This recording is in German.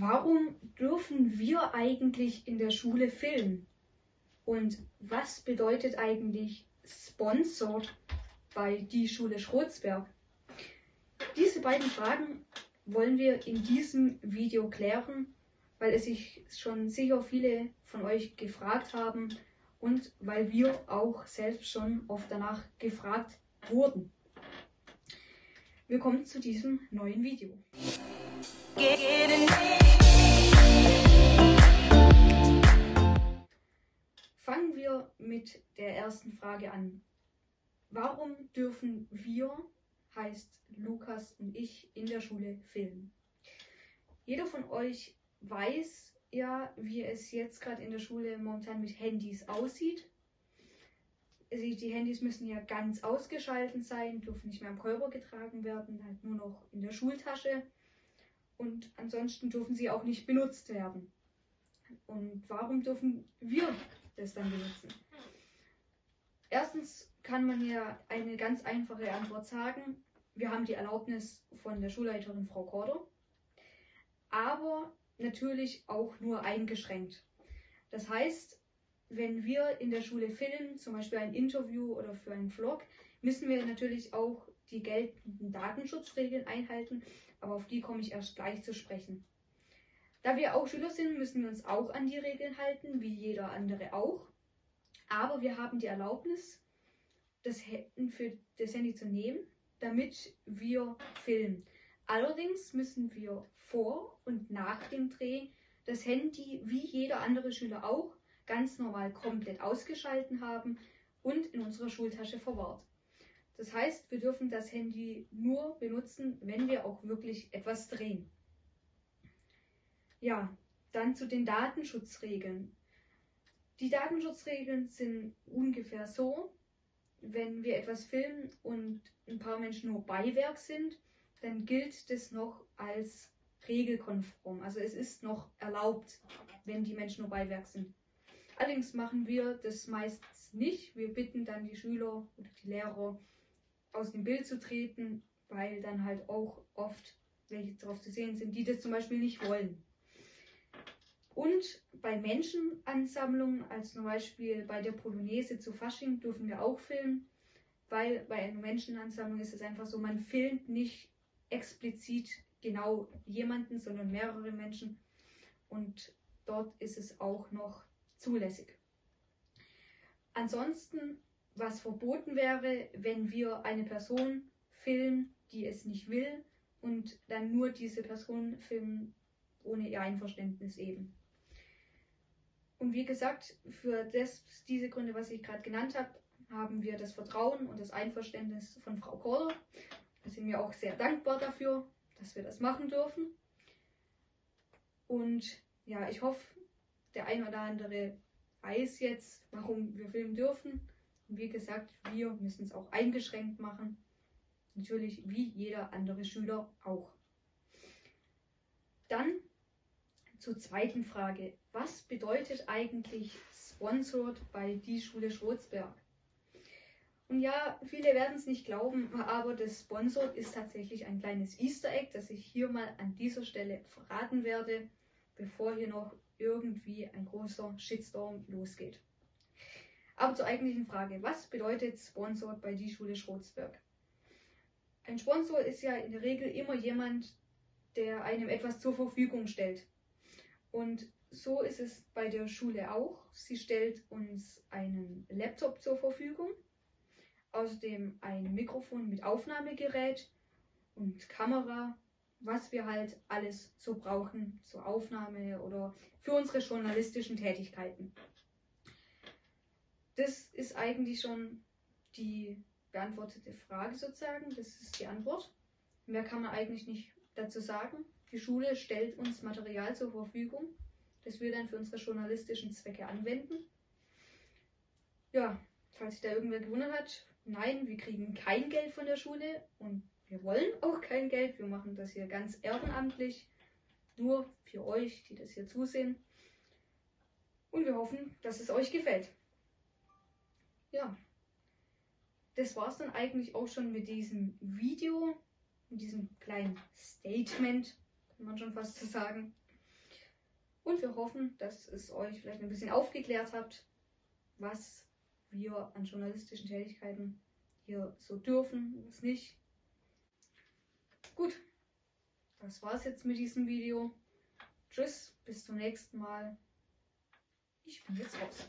Warum dürfen wir eigentlich in der Schule filmen? Und was bedeutet eigentlich sponsored bei die Schule Schrotzberg? Diese beiden Fragen wollen wir in diesem Video klären, weil es sich schon sicher viele von euch gefragt haben und weil wir auch selbst schon oft danach gefragt wurden. Willkommen zu diesem neuen Video. Fangen wir mit der ersten Frage an. Warum dürfen wir, heißt Lukas und ich, in der Schule filmen? Jeder von euch weiß ja, wie es jetzt gerade in der Schule momentan mit Handys aussieht. Die Handys müssen ja ganz ausgeschaltet sein, dürfen nicht mehr am Körper getragen werden, halt nur noch in der Schultasche und ansonsten dürfen sie auch nicht benutzt werden. Und warum dürfen wir das dann benutzen? Erstens kann man ja eine ganz einfache Antwort sagen. Wir haben die Erlaubnis von der Schulleiterin Frau Korder, aber natürlich auch nur eingeschränkt. Das heißt, wenn wir in der Schule filmen, zum Beispiel ein Interview oder für einen Vlog, müssen wir natürlich auch die geltenden Datenschutzregeln einhalten, aber auf die komme ich erst gleich zu sprechen. Da wir auch Schüler sind, müssen wir uns auch an die Regeln halten, wie jeder andere auch. Aber wir haben die Erlaubnis, das Handy für das Handy zu nehmen, damit wir filmen. Allerdings müssen wir vor und nach dem Dreh das Handy, wie jeder andere Schüler auch, ganz normal komplett ausgeschalten haben und in unserer Schultasche verwahrt. Das heißt, wir dürfen das Handy nur benutzen, wenn wir auch wirklich etwas drehen. Ja, dann zu den Datenschutzregeln. Die Datenschutzregeln sind ungefähr so, wenn wir etwas filmen und ein paar Menschen nur Beiwerk sind, dann gilt das noch als regelkonform. Also es ist noch erlaubt, wenn die Menschen nur Beiwerk sind. Allerdings machen wir das meistens nicht. Wir bitten dann die Schüler oder die Lehrer, aus dem Bild zu treten, weil dann halt auch oft welche darauf zu sehen sind, die das zum Beispiel nicht wollen. Und bei Menschenansammlungen, als zum Beispiel bei der Polonaise zu Fasching, dürfen wir auch filmen, weil bei einer Menschenansammlung ist es einfach so, man filmt nicht explizit genau jemanden, sondern mehrere Menschen. Und dort ist es auch noch zulässig. Ansonsten was verboten wäre, wenn wir eine Person filmen, die es nicht will und dann nur diese Person filmen ohne ihr Einverständnis eben. Und wie gesagt, für das, diese Gründe, was ich gerade genannt habe, haben wir das Vertrauen und das Einverständnis von Frau Korder. Da sind wir auch sehr dankbar dafür, dass wir das machen dürfen. Und ja, ich hoffe, der ein oder andere weiß jetzt, warum wir filmen dürfen wie gesagt, wir müssen es auch eingeschränkt machen. Natürlich wie jeder andere Schüler auch. Dann zur zweiten Frage. Was bedeutet eigentlich Sponsored bei die Schule Schrotzberg? Und ja, viele werden es nicht glauben, aber das Sponsored ist tatsächlich ein kleines Easter Egg, das ich hier mal an dieser Stelle verraten werde, bevor hier noch irgendwie ein großer Shitstorm losgeht. Aber zur eigentlichen Frage, was bedeutet Sponsor bei die Schule Schrotzberg? Ein Sponsor ist ja in der Regel immer jemand, der einem etwas zur Verfügung stellt. Und so ist es bei der Schule auch. Sie stellt uns einen Laptop zur Verfügung, außerdem ein Mikrofon mit Aufnahmegerät und Kamera, was wir halt alles so brauchen zur Aufnahme oder für unsere journalistischen Tätigkeiten. Das ist eigentlich schon die beantwortete Frage sozusagen. Das ist die Antwort. Mehr kann man eigentlich nicht dazu sagen. Die Schule stellt uns Material zur Verfügung, das wir dann für unsere journalistischen Zwecke anwenden. Ja, falls sich da irgendwer gewundert hat, nein, wir kriegen kein Geld von der Schule und wir wollen auch kein Geld. Wir machen das hier ganz ehrenamtlich, nur für euch, die das hier zusehen. Und wir hoffen, dass es euch gefällt ja, das war es dann eigentlich auch schon mit diesem Video, mit diesem kleinen Statement, kann man schon fast so sagen. Und wir hoffen, dass es euch vielleicht ein bisschen aufgeklärt habt, was wir an journalistischen Tätigkeiten hier so dürfen, was nicht. Gut, das war's jetzt mit diesem Video. Tschüss, bis zum nächsten Mal. Ich bin jetzt raus.